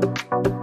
Thank you